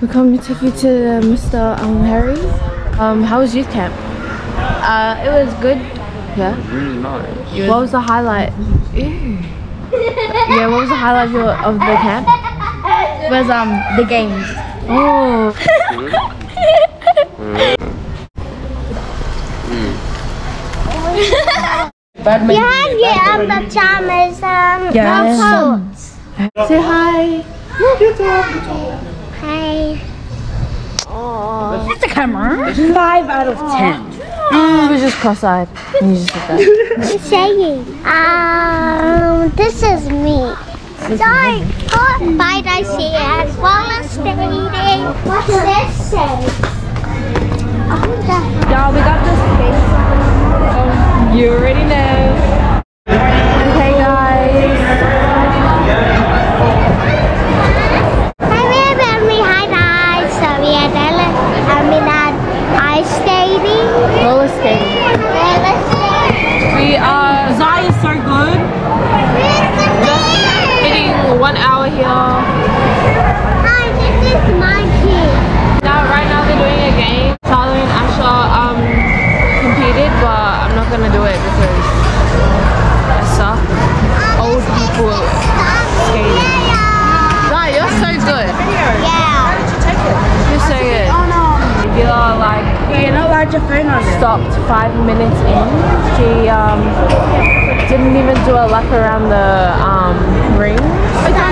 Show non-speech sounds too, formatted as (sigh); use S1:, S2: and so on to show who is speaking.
S1: We come to take you to Mr. Um, Harry. Um, how was youth camp?
S2: Uh, it was good.
S1: Yeah.
S3: Really nice.
S1: What was the highlight? yeah, what was the highlight of, your, of the camp?
S2: It was um the games.
S1: Oh. (laughs)
S2: Badminton.
S4: You have your um, pajamas, um,
S2: Yes.
S1: Say hi.
S4: Hi.
S2: It's a camera. Five out of ten.
S1: Mm, was just cross-eyed. And you just said that.
S4: What are you saying? Um, this is me. Sorry, oh, bite I see it. Roller skating. What's this say? Done. I ice skating.
S1: Roller skating.
S4: Roller skating.
S1: We uh, are. Zai is so good. Hitting one hour here.
S2: Allowed your phone on it.
S1: stopped five minutes in. She um didn't even do a lap around the um ring.
S4: Finish